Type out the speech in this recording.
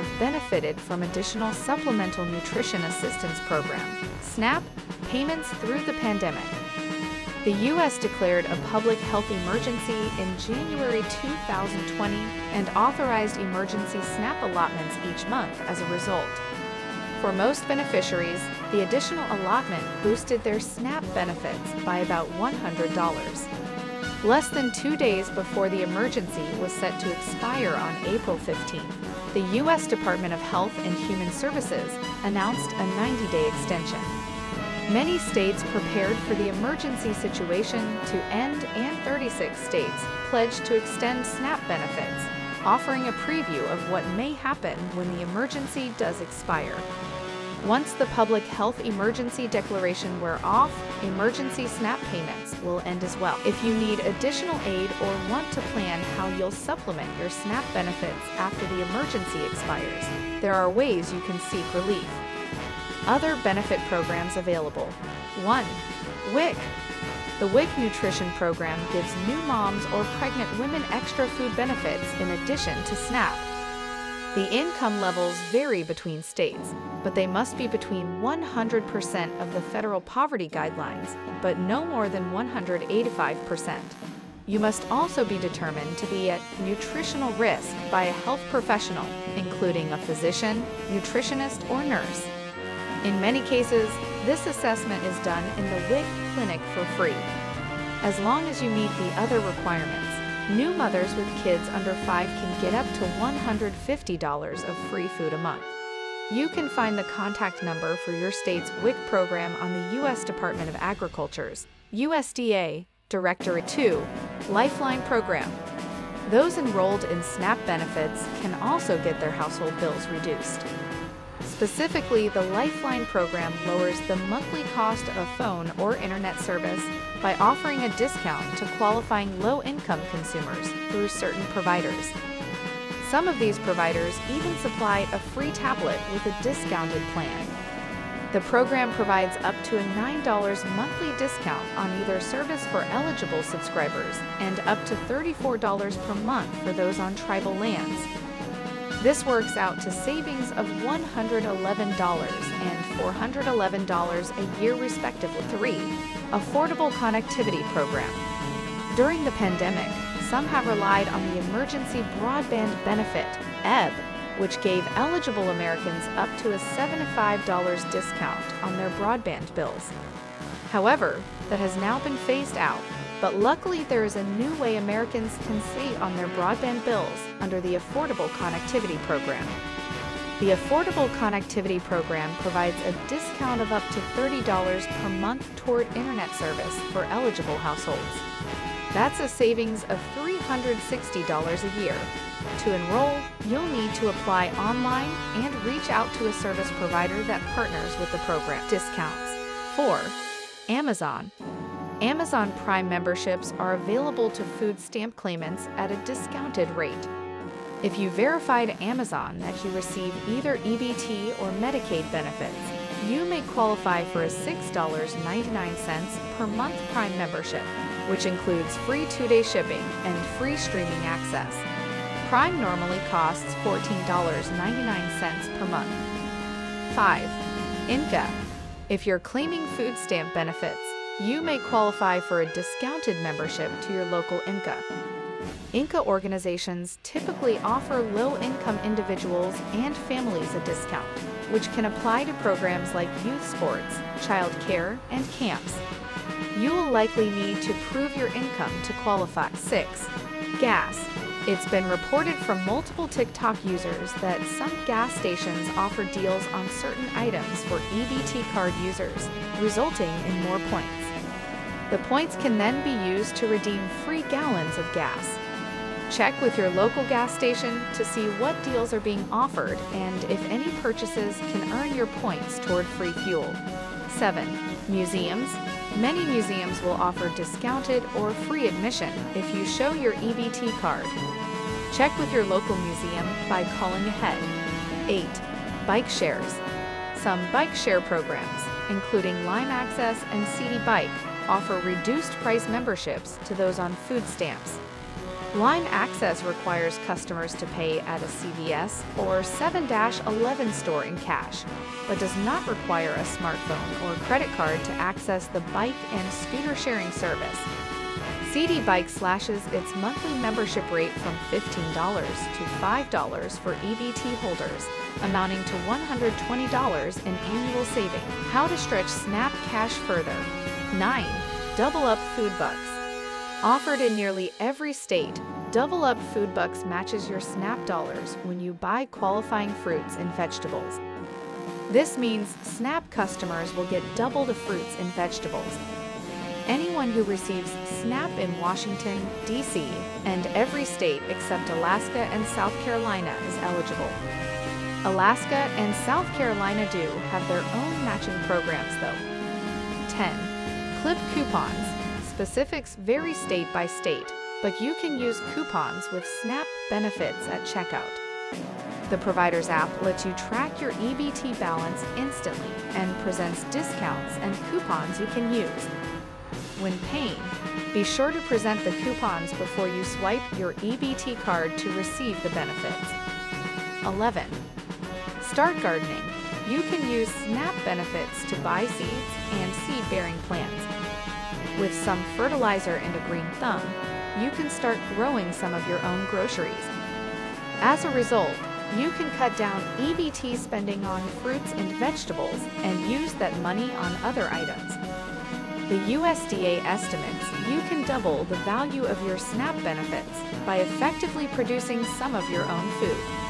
have benefited from additional Supplemental Nutrition Assistance Program, SNAP, payments through the pandemic. The U.S. declared a public health emergency in January 2020 and authorized emergency SNAP allotments each month as a result. For most beneficiaries, the additional allotment boosted their SNAP benefits by about $100. Less than two days before the emergency was set to expire on April 15, the U.S. Department of Health and Human Services announced a 90 day extension. Many states prepared for the emergency situation to end, and 36 states pledged to extend SNAP benefits, offering a preview of what may happen when the emergency does expire. Once the public health emergency declaration wear off, emergency SNAP payments will end as well. If you need additional aid or want to plan how you'll supplement your SNAP benefits after the emergency expires, there are ways you can seek relief. Other benefit programs available 1. WIC. The WIC nutrition program gives new moms or pregnant women extra food benefits in addition to SNAP. The income levels vary between states, but they must be between 100% of the federal poverty guidelines, but no more than 185%. You must also be determined to be at nutritional risk by a health professional, including a physician, nutritionist, or nurse. In many cases, this assessment is done in the WIC clinic for free. As long as you meet the other requirements, New mothers with kids under 5 can get up to $150 of free food a month. You can find the contact number for your state's WIC program on the U.S. Department of Agriculture's USDA Directory 2 Lifeline Program. Those enrolled in SNAP benefits can also get their household bills reduced. Specifically, the Lifeline program lowers the monthly cost of a phone or internet service by offering a discount to qualifying low-income consumers through certain providers. Some of these providers even supply a free tablet with a discounted plan. The program provides up to a $9 monthly discount on either service for eligible subscribers and up to $34 per month for those on tribal lands. This works out to savings of $111 and $411 a year respectively. 3. Affordable Connectivity Program During the pandemic, some have relied on the Emergency Broadband Benefit, EB, which gave eligible Americans up to a $75 discount on their broadband bills. However, that has now been phased out but luckily, there is a new way Americans can save on their broadband bills under the Affordable Connectivity Program. The Affordable Connectivity Program provides a discount of up to $30 per month toward internet service for eligible households. That's a savings of $360 a year. To enroll, you'll need to apply online and reach out to a service provider that partners with the program. Discounts. 4. Amazon. Amazon Prime memberships are available to food stamp claimants at a discounted rate. If you verified Amazon that you receive either EBT or Medicaid benefits, you may qualify for a $6.99 per month Prime membership, which includes free two-day shipping and free streaming access. Prime normally costs $14.99 per month. 5. YMCA. If you're claiming food stamp benefits, you may qualify for a discounted membership to your local YMCA. YMCA organizations typically offer low-income individuals and families a discount, which can apply to programs like youth sports, child care, and camps. You will likely need to prove your income to qualify. 6. Gas. It's been reported from multiple TikTok users that some gas stations offer deals on certain items for EBT card users, resulting in more points. The points can then be used to redeem free gallons of gas. Check with your local gas station to see what deals are being offered and if any purchases can earn your points toward free fuel. 7. Museums. Many museums will offer discounted or free admission if you show your EBT card. Check with your local museum by calling ahead. 8. Bike shares. Some bike share programs, including Lime Access and Citi Bike, offer reduced price memberships to those on food stamps. Lime Access requires customers to pay at a CVS or 7-Eleven store in cash, but does not require a smartphone or credit card to access the bike and scooter sharing service. Citi Bike slashes its monthly membership rate from $15 to $5 for EBT holders, amounting to $120 in annual saving. How to stretch SNAP cash further. 9. Double Up Food Bucks. Offered in nearly every state, Double Up Food Bucks matches your SNAP dollars when you buy qualifying fruits and vegetables. This means SNAP customers will get double the fruits and vegetables. Anyone who receives SNAP in Washington, D.C., and every state except Alaska and South Carolina is eligible. Alaska and South Carolina do have their own matching programs though. 10. Clip coupons. Specifics vary state by state, but you can use coupons with SNAP benefits at checkout. The provider's app lets you track your EBT balance instantly and presents discounts and coupons you can use. When paying, be sure to present the coupons before you swipe your EBT card to receive the benefits. 11. Start gardening. You can use SNAP benefits to buy seeds and seed-bearing plants. With some fertilizer and a green thumb, you can start growing some of your own groceries. As a result, you can cut down EBT spending on fruits and vegetables and use that money on other items. The USDA estimates you can double the value of your SNAP benefits by effectively producing some of your own food.